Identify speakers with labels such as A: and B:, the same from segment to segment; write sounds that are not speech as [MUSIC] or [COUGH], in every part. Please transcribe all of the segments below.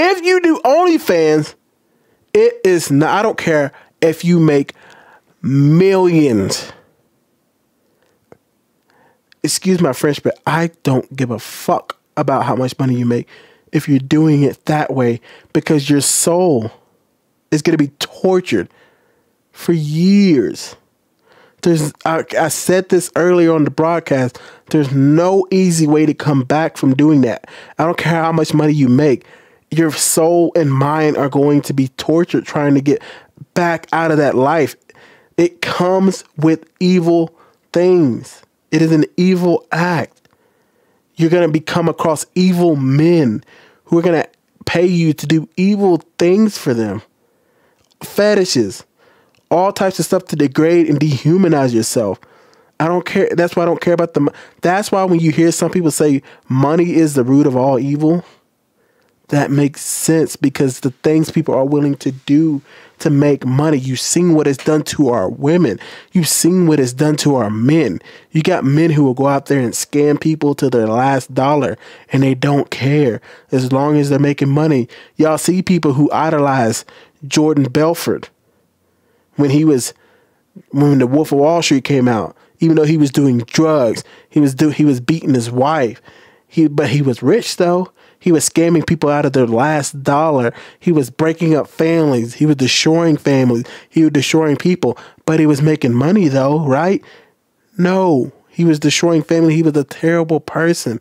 A: If you do OnlyFans, it is not, I don't care if you make millions. Excuse my French, but I don't give a fuck about how much money you make if you're doing it that way because your soul is going to be tortured for years. There's I, I said this earlier on the broadcast. There's no easy way to come back from doing that. I don't care how much money you make. Your soul and mind are going to be tortured trying to get back out of that life. It comes with evil things. It is an evil act. You're going to become across evil men who are going to pay you to do evil things for them. Fetishes, all types of stuff to degrade and dehumanize yourself. I don't care. That's why I don't care about the. That's why when you hear some people say money is the root of all evil, that makes sense because the things people are willing to do to make money. You've seen what it's done to our women. You've seen what it's done to our men. You got men who will go out there and scam people to their last dollar and they don't care as long as they're making money. Y'all see people who idolize Jordan Belfort when he was when the Wolf of Wall Street came out. Even though he was doing drugs, he was do he was beating his wife. He but he was rich though. He was scamming people out of their last dollar. He was breaking up families. He was destroying families. He was destroying people. But he was making money though, right? No, he was destroying family. He was a terrible person.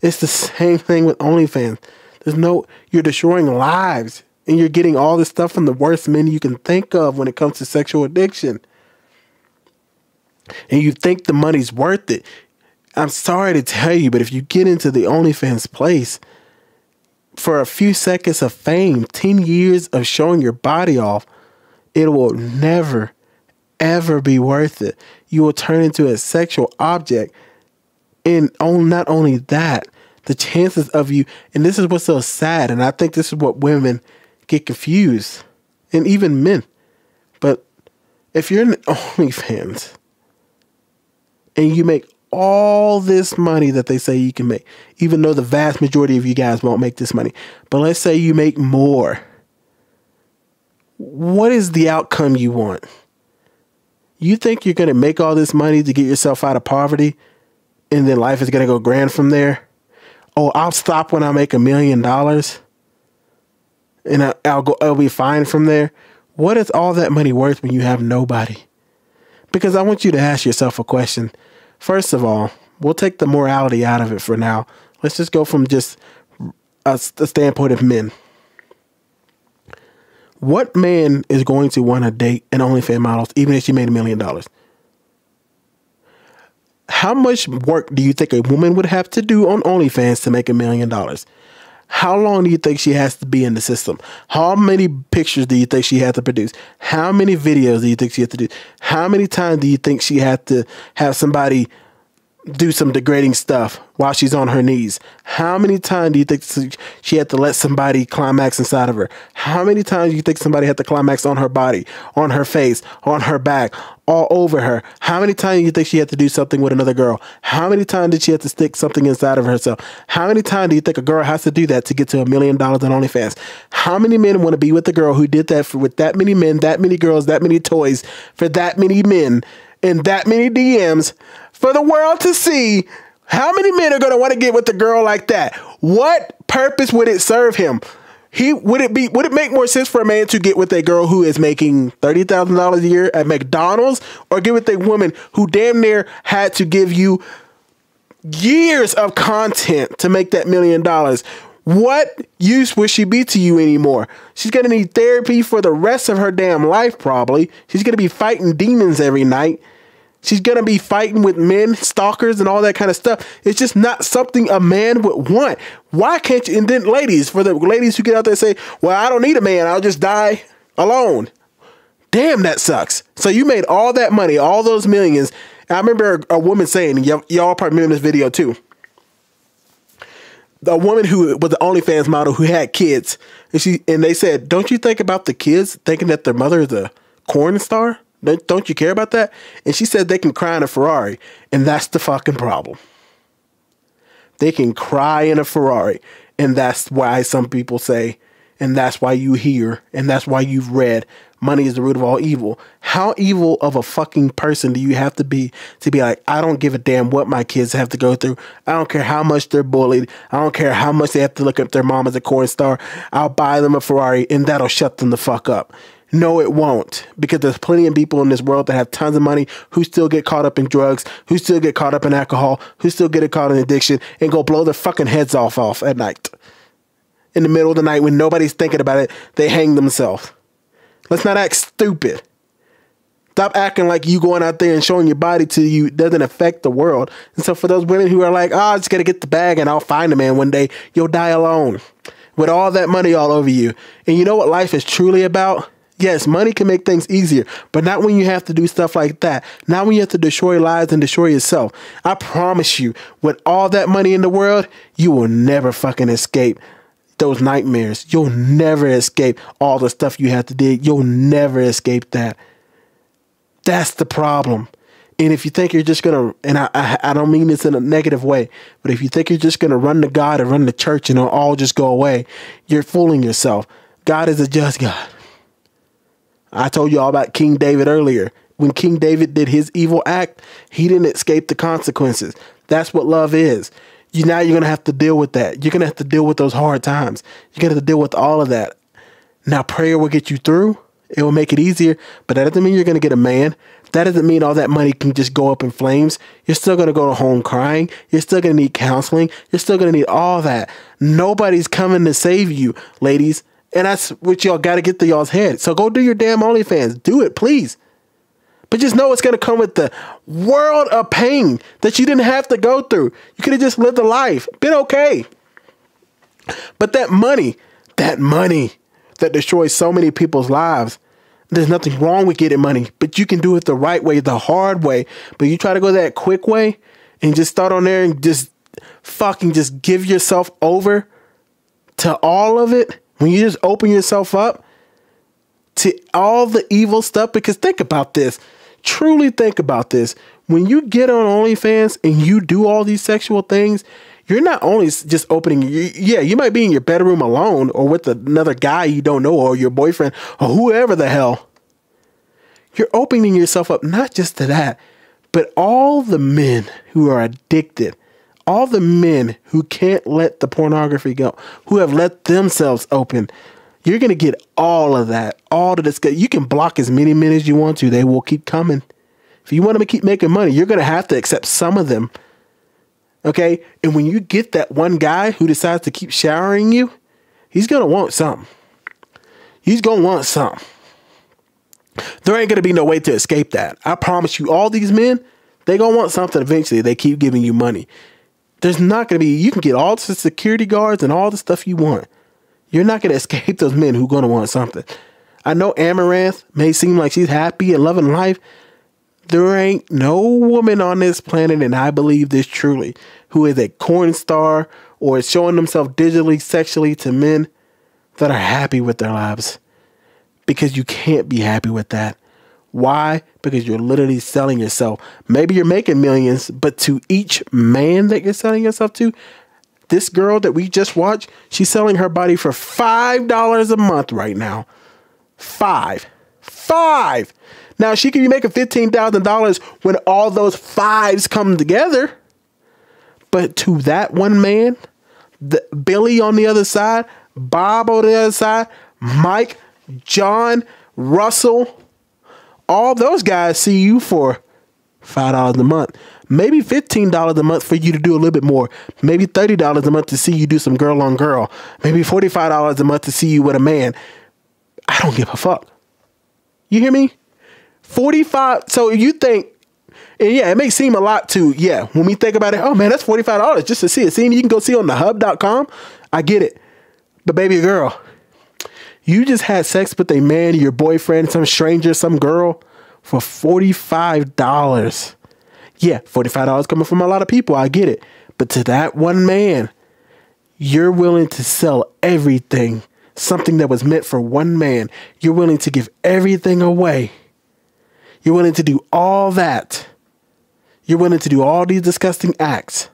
A: It's the [LAUGHS] same thing with OnlyFans. There's no, you're destroying lives and you're getting all this stuff from the worst men you can think of when it comes to sexual addiction. And you think the money's worth it. I'm sorry to tell you, but if you get into the OnlyFans place for a few seconds of fame, 10 years of showing your body off, it will never, ever be worth it. You will turn into a sexual object. And on not only that, the chances of you, and this is what's so sad, and I think this is what women get confused, and even men. But if you're in [LAUGHS] OnlyFans and you make all this money that they say you can make, even though the vast majority of you guys won't make this money. But let's say you make more. What is the outcome you want? You think you're going to make all this money to get yourself out of poverty and then life is going to go grand from there? Oh, I'll stop when I make a million dollars and I'll go I'll be fine from there. What is all that money worth when you have nobody? Because I want you to ask yourself a question First of all, we'll take the morality out of it for now. Let's just go from just a, a standpoint of men. What man is going to want to date an OnlyFans model even if she made a million dollars? How much work do you think a woman would have to do on OnlyFans to make a million dollars? How long do you think she has to be in the system? How many pictures do you think she had to produce? How many videos do you think she had to do? How many times do you think she had to have somebody do some degrading stuff while she's on her knees? How many times do you think she had to let somebody climax inside of her? How many times do you think somebody had to climax on her body, on her face, on her back, all over her? How many times do you think she had to do something with another girl? How many times did she have to stick something inside of herself? How many times do you think a girl has to do that to get to a million dollars on OnlyFans? How many men want to be with a girl who did that for, with that many men, that many girls, that many toys, for that many men, and that many DMs? for the world to see how many men are going to want to get with a girl like that. What purpose would it serve him? He would it be would it make more sense for a man to get with a girl who is making thirty thousand dollars a year at McDonald's, or get with a woman who damn near had to give you years of content to make that million dollars? What use would she be to you anymore? She's gonna need therapy for the rest of her damn life, probably. She's gonna be fighting demons every night. She's gonna be fighting with men, stalkers, and all that kind of stuff. It's just not something a man would want. Why can't you? And then, ladies, for the ladies who get out there and say, "Well, I don't need a man. I'll just die alone." Damn, that sucks. So you made all that money, all those millions. I remember a, woman saying, y'all probably remember this video too. The woman who was the OnlyFans model who had kids, and she and they said, "Don't you think about the kids thinking that their mother is a corn star?" Don't you care about that? And she said they can cry in a Ferrari, and that's the fucking problem. They can cry in a Ferrari. And that's why some people say, and that's why you hear, and that's why you've read, money is the root of all evil. How evil of a fucking person do you have to be to be like, I don't give a damn what my kids have to go through. I don't care how much they're bullied. I don't care how much they have to look up their mom as a corn star. I'll buy them a Ferrari and that'll shut them the fuck up. No, it won't. Because there's plenty of people in this world that have tons of money who still get caught up in drugs, who still get caught up in alcohol, who still get caught in addiction, and go blow their fucking heads off off at night. In the middle of the night when nobody's thinking about it, they hang themselves. Let's not act stupid. Stop acting like you going out there and showing your body to you doesn't affect the world. And so for those women who are like, oh, I just gotta get the bag and I'll find a man one day, you'll die alone with all that money all over you. And you know what life is truly about? Yes, money can make things easier, but not when you have to do stuff like that. Not when you have to destroy lives and destroy yourself. I promise you, with all that money in the world, you will never fucking escape those nightmares. You'll never escape all the stuff you have to do. You'll never escape that. That's the problem. And if you think you're just gonna, and I, I, I don't mean this in a negative way, but if you think you're just gonna run to God and run to church and it'll all just go away, you're fooling yourself. God is a just God. I told you all about King David earlier. When King David did his evil act, he didn't escape the consequences. That's what love is. You now you're gonna have to deal with that. You're gonna have to deal with those hard times. You're gonna have to deal with all of that. Now prayer will get you through. It will make it easier, but that doesn't mean you're gonna get a man. That doesn't mean all that money can just go up in flames. You're still gonna go to home crying. You're still gonna need counseling. You're still gonna need all that. Nobody's coming to save you, ladies. And that's what y'all got to get to y'all's head. So go do your damn OnlyFans. Do it, please. But just know it's going to come with the world of pain that you didn't have to go through. You could have just lived a life, been okay. But that money, that money that destroys so many people's lives, there's nothing wrong with getting money, but you can do it the right way, the hard way. But you try to go that quick way and just start on there and just fucking just give yourself over to all of it when you just open yourself up to all the evil stuff, because think about this. Truly think about this. When you get on OnlyFans and you do all these sexual things, you're not only just opening, yeah, you might be in your bedroom alone or with another guy you don't know or your boyfriend or whoever the hell. You're opening yourself up not just to that, but all the men who are addicted all the men who can't let the pornography go, who have let themselves open, you're going to get all of that, all the this. You can block as many men as you want to. They will keep coming. If you want to keep making money, you're going to have to accept some of them. Okay. And when you get that one guy who decides to keep showering you, he's going to want something. He's going to want something. There ain't going to be no way to escape that. I promise you, all these men, they going to want something eventually. They keep giving you money. There's not going to be, you can get all the security guards and all the stuff you want. You're not going to escape those men who are going to want something. I know Amouranth may seem like she's happy and loving life. There ain't no woman on this planet, and I believe this truly, who is a corn star or is showing themselves digitally, sexually to men that are happy with their lives. Because you can't be happy with that. Why? Because you're literally selling yourself. Maybe you're making millions, but to each man that you're selling yourself to, this girl that we just watched, she's selling her body for $5 a month right now. Five. Five. Now she could be making $15,000 when all those fives come together. But to that one man, the, Billy on the other side, Bob on the other side, Mike, John, Russell, all those guys see you for five dollars a month, maybe fifteen dollars a month for you to do a little bit more, maybe thirty dollars a month to see you do some girl on girl, maybe forty five dollars a month to see you with a man. I don't give a fuck. You hear me? Forty five. So you think? And yeah, it may seem a lot to yeah. When we think about it, oh man, that's forty five dollars just to see it. See, you can go see on the hub.com. I get it, but baby girl, you just had sex with a man, your boyfriend, some stranger, some girl for $45. Yeah, $45 coming from a lot of people. I get it. But to that one man, you're willing to sell everything, something that was meant for one man. You're willing to give everything away. You're willing to do all that. You're willing to do all these disgusting acts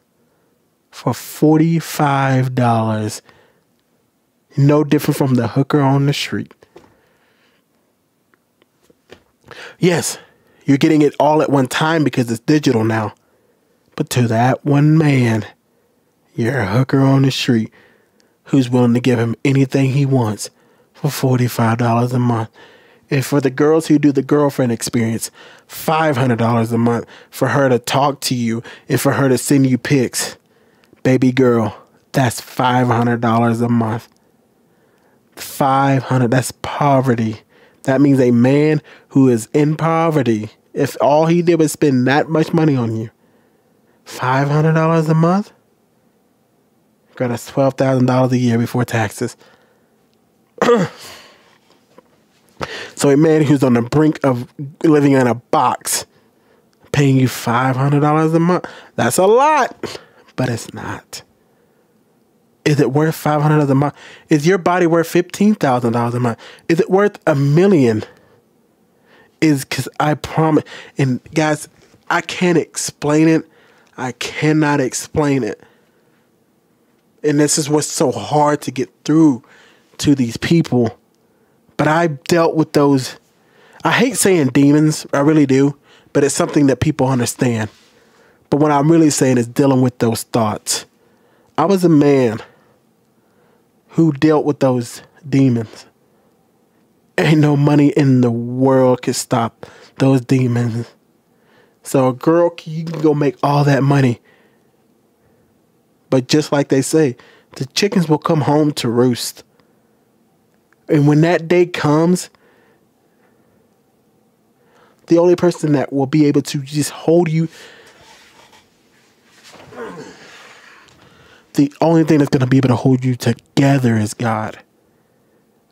A: for $45 No different from the hooker on the street. Yes, you're getting it all at one time because it's digital now. But to that one man, you're a hooker on the street who's willing to give him anything he wants for $45 a month. And for the girls who do the girlfriend experience, $500 a month for her to talk to you and for her to send you pics. Baby girl, that's $500 a month. 500 that's poverty. That means a man who is in poverty, if all he did was spend that much money on you, $500 a month? Got us $12,000 a year before taxes. [CLEARS THROAT] so a man who's on the brink of living in a box paying you $500 a month, that's a lot, but it's not. Is it worth five hundred dollars a month? Is your body worth fifteen thousand dollars a month? Is it worth a million? Is because I promise, and guys, I can't explain it. I cannot explain it. And this is what's so hard to get through to these people. But I dealt with those. I hate saying demons, I really do, but it's something that people understand. But what I'm really saying is dealing with those thoughts. I was a man who dealt with those demons. Ain't no money in the world can stop those demons. So, a girl, you can go make all that money. But just like they say, the chickens will come home to roost. And when that day comes, the only person that will be able to just hold you the only thing that's going to be able to hold you together is God.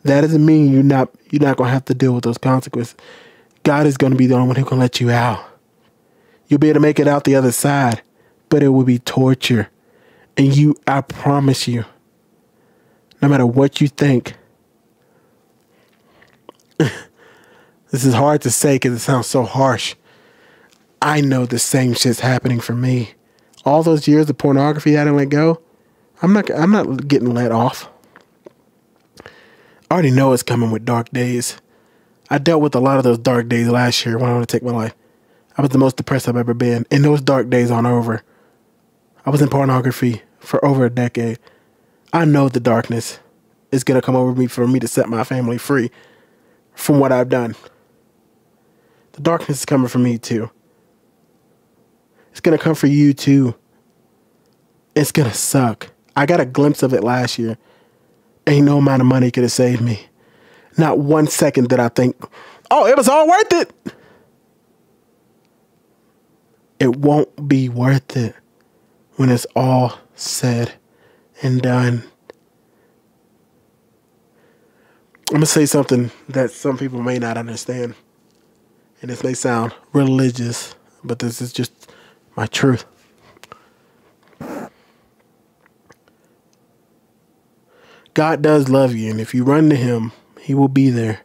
A: That doesn't mean you're not you're not going to have to deal with those consequences. God is going to be the only one who can let you out. You'll be able to make it out the other side, but it will be torture. And you, I promise you, no matter what you think, [LAUGHS] this is hard to say because it sounds so harsh. I know the same shit's happening for me. All those years of pornography I didn't let go, I'm not I'm not getting let off. I already know it's coming with dark days. I dealt with a lot of those dark days last year when I want to take my life. I was the most depressed I've ever been, and those dark days aren't over. I was in pornography for over a decade. I know the darkness is gonna come over me for me to set my family free from what I've done. The darkness is coming for me too. It's gonna come for you too. It's gonna suck. I got a glimpse of it last year. Ain't no amount of money could have saved me. Not one second did I think, oh, it was all worth it. It won't be worth it when it's all said and done. I'm going to say something that some people may not understand. And this may sound religious, but this is just my truth. God does love you, and if you run to Him, He will be there.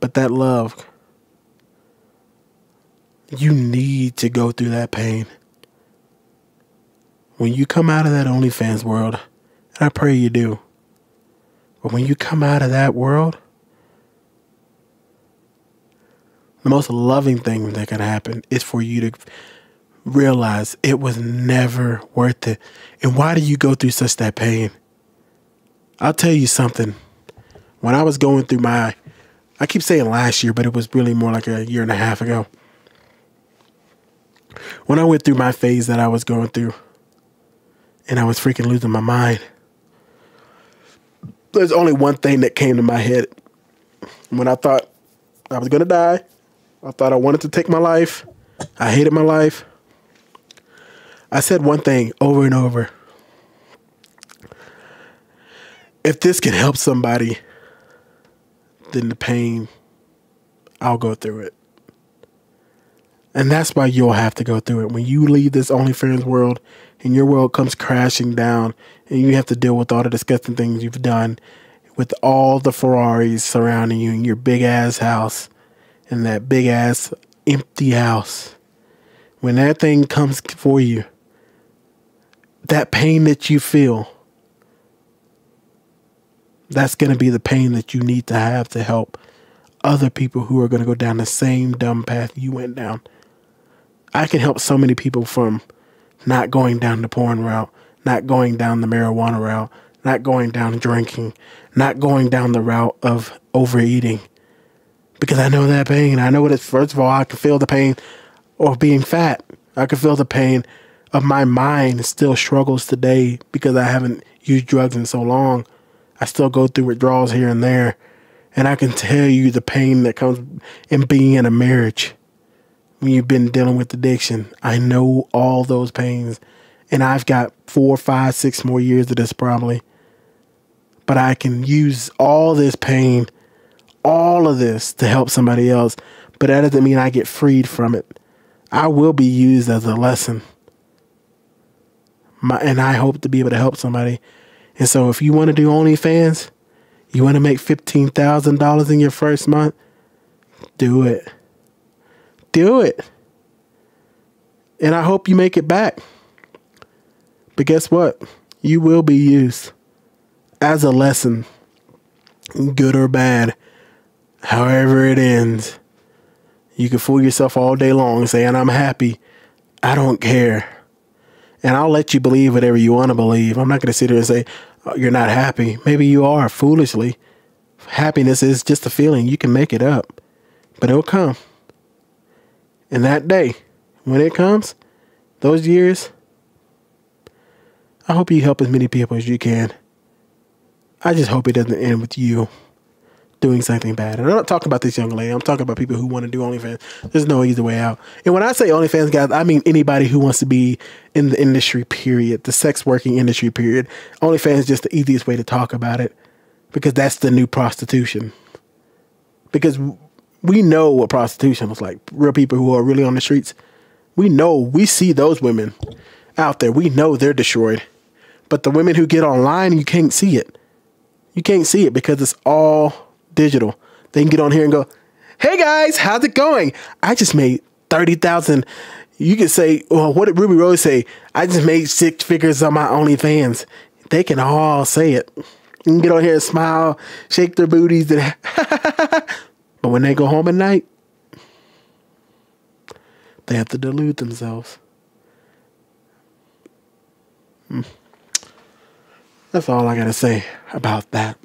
A: But that love, you need to go through that pain. When you come out of that OnlyFans world, and I pray you do, but when you come out of that world, the most loving thing that can happen is for you to realize it was never worth it. And why do you go through such that pain? I'll tell you something. When I was going through my, I keep saying last year, but it was really more like a year and a half ago. When I went through my phase that I was going through, and I was freaking losing my mind, there's only one thing that came to my head. When I thought I was going to die, I thought I wanted to take my life, I hated my life. I said one thing over and over if this can help somebody, then the pain, I'll go through it. And that's why you'll have to go through it. When you leave this OnlyFans world and your world comes crashing down and you have to deal with all the disgusting things you've done with all the Ferraris surrounding you in your big ass house and that big ass empty house. When that thing comes for you, that pain that you feel, That's going to be the pain that you need to have to help other people who are going to go down the same dumb path you went down. I can help so many people from not going down the porn route, not going down the marijuana route, not going down drinking, not going down the route of overeating. Because I know that pain. I know what it's, first of all, I can feel the pain of being fat. I can feel the pain of my mind still struggles today because I haven't used drugs in so long. I still go through withdrawals here and there. And I can tell you the pain that comes in being in a marriage when you've been dealing with addiction. I know all those pains. And I've got four, five, six more years of this probably. But I can use all this pain, all of this to help somebody else. But that doesn't mean I get freed from it. I will be used as a lesson. My, and I hope to be able to help somebody. And so if you want to do OnlyFans, you want to make $15,000 in your first month, do it. Do it. And I hope you make it back. But guess what? You will be used as a lesson, good or bad, however it ends. You can fool yourself all day long saying, I'm happy. I don't care. And I'll let you believe whatever you want to believe. I'm not going to sit here and say, oh, you're not happy. Maybe you are foolishly. Happiness is just a feeling. You can make it up, but it'll come. And that day, when it comes, those years, I hope you help as many people as you can. I just hope it doesn't end with you doing something bad. And I'm not talking about this young lady. I'm talking about people who want to do OnlyFans. There's no easy way out. And when I say OnlyFans, guys, I mean anybody who wants to be in the industry, period, the sex working industry, period. OnlyFans is just the easiest way to talk about it because that's the new prostitution. Because we know what prostitution was like. Real people who are really on the streets. We know, we see those women out there. We know they're destroyed. But the women who get online, you can't see it. You can't see it because it's all digital. They can get on here and go, "Hey guys, how's it going? I just made thirty thousand. You can say, well, what did Rubi Rose say? I just made six figures on my OnlyFans. They can all say it. You can get on here and smile, shake their booties, and [LAUGHS] but when they go home at night, they have to delude themselves. Hmm. That's all I gotta say about that.